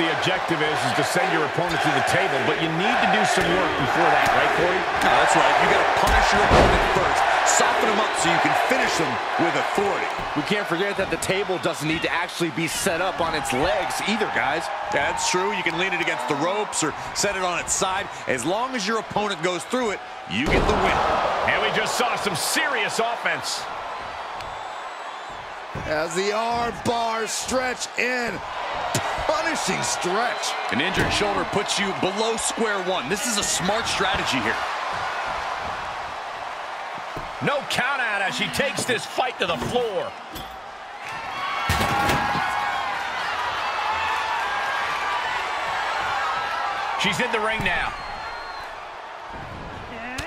the objective is, is to send your opponent to the table, but you need to do some work before that, right, Corey? No, that's right. You got to punish your opponent first. Soften them up so you can finish them with authority. We can't forget that the table doesn't need to actually be set up on its legs either, guys. That's true. You can lean it against the ropes or set it on its side. As long as your opponent goes through it, you get the win. And we just saw some serious offense. As the arm bars stretch in. Punishing stretch. An injured shoulder puts you below square one. This is a smart strategy here. No count out as she takes this fight to the floor. She's in the ring now.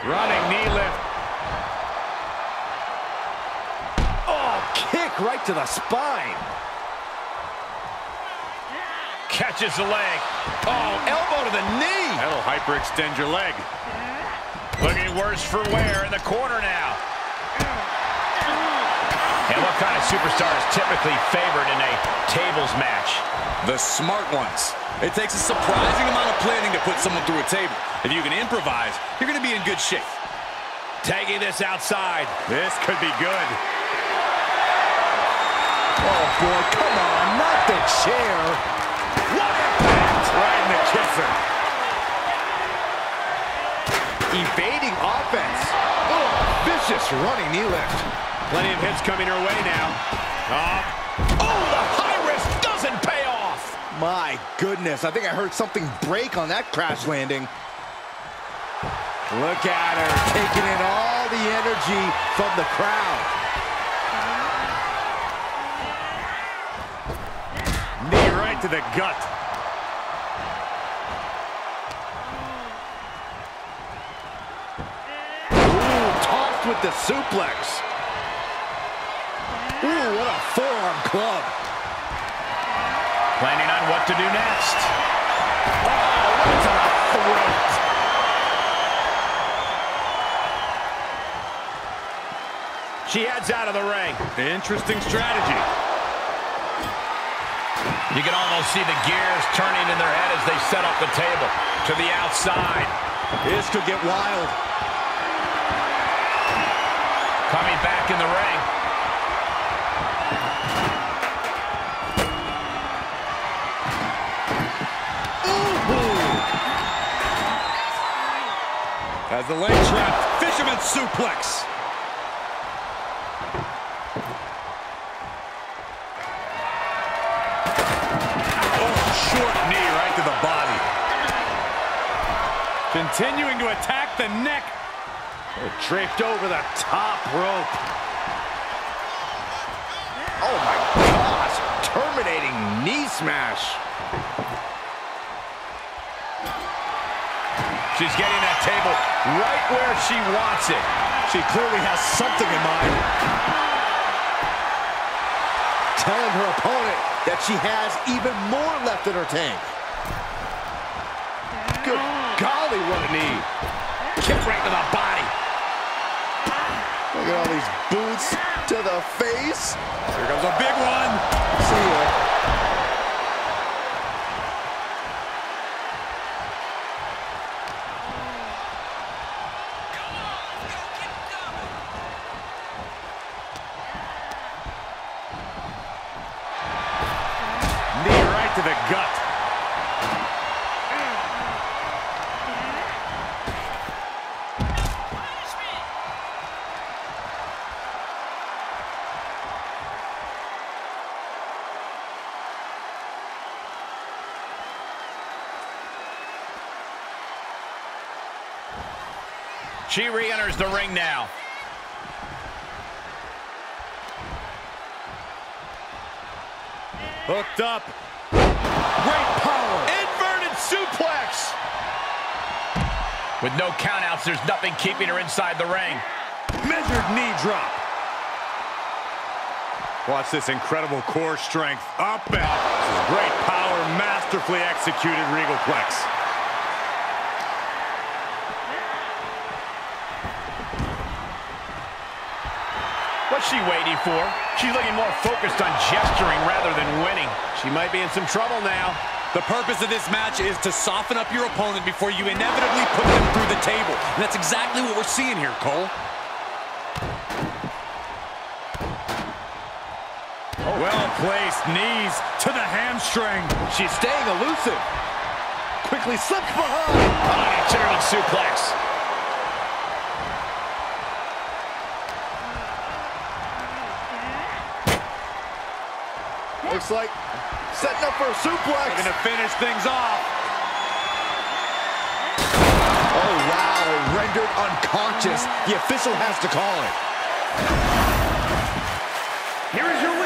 Running knee lift. Oh, kick right to the spine. Catches the leg. Oh, elbow to the knee. That'll hyperextend your leg. Looking worse for wear in the corner now. And what kind of superstar is typically favored in a tables match? The smart ones. It takes a surprising amount of planning to put someone through a table. If you can improvise, you're going to be in good shape. Tagging this outside. This could be good. Oh, boy, come on, not the chair. What impact! Right in the kisser. Evading offense. Oh, vicious running knee lift. Plenty of hits coming her way now. Up. Oh, the high risk doesn't pay off. My goodness, I think I heard something break on that crash landing. Look at her, taking in all the energy from the crowd. To the gut. Ooh, tossed with the suplex. Ooh, what a forearm club. Planning on what to do next. Oh, right to throat. She heads out of the ring. Interesting strategy. You can almost see the gears turning in their head as they set up the table. To the outside. This could get wild. Coming back in the ring. As the leg trap, fisherman suplex. Continuing to attack the neck. Draped over the top rope. Oh my gosh, terminating knee smash. She's getting that table right where she wants it. She clearly has something in mind. Telling her opponent that she has even more left in her tank. Good what a knee. Kick right to the body. Look at all these boots to the face. Here comes a big one. See ya. Knee right to the gut. She re-enters the ring now. Hooked up. Great power. Inverted suplex. With no countouts, there's nothing keeping her inside the ring. Measured knee drop. Watch this incredible core strength. Up and. This is great power, masterfully executed Regalplex. What's she waiting for? She's looking more focused on gesturing rather than winning. She might be in some trouble now. The purpose of this match is to soften up your opponent before you inevitably put them through the table. And that's exactly what we're seeing here, Cole. Oh. Well-placed knees to the hamstring. She's staying elusive. Quickly slips behind. Oh, German suplex. Looks like setting up for a suplex. Going to finish things off. Oh, wow. Rendered unconscious. The official has to call it. Here is your